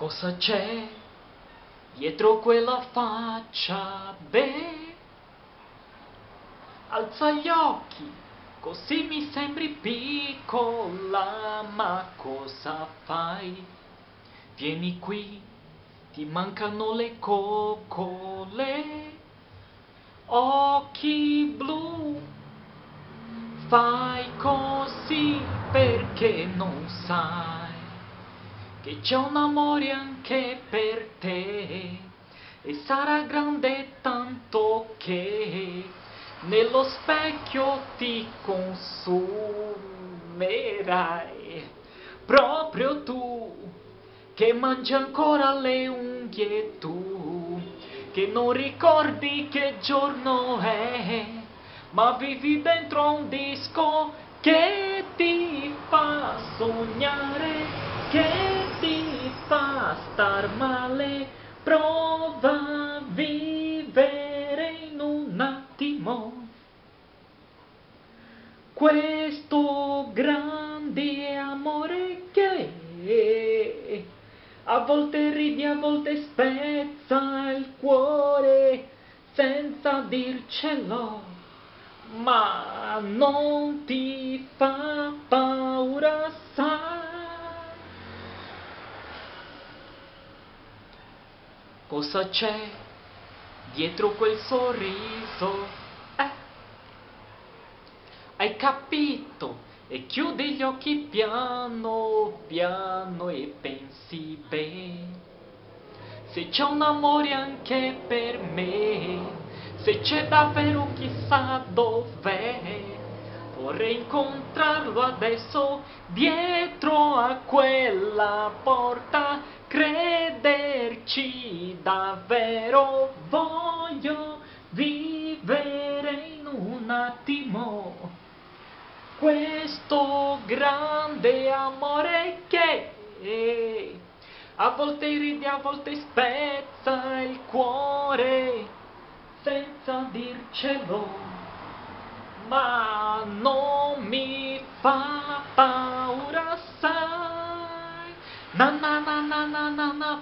Cosa c'è dietro quella faccia? Beh, alza gli occhi, così mi sembri piccola, ma cosa fai? Vieni qui, ti mancano le coccole, occhi blu, fai così perché non sai che c'è un amore anche per te e sarà grande tanto che nello specchio ti consumerai. Proprio tu che mangi ancora le unghie tu che non ricordi che giorno è ma vivi dentro un disco che ti fa sognare che star male, prova a vivere in un attimo. Questo grande amore che a volte ridi, a volte spezza il cuore senza dircelo, ma non ti fa paura, sai? Cosa c'è dietro quel sorriso? Eh? Hai capito? E chiudi gli occhi piano, piano e pensi bene. Se c'è un amore anche per me, se c'è davvero chissà dov'è, vorrei incontrarlo adesso dietro a quella porta crederci davvero voglio vivere in un attimo questo grande amore che a volte ride, a volte spezza il cuore senza dircelo, ma non mi fa paura, sai? na na na na na na na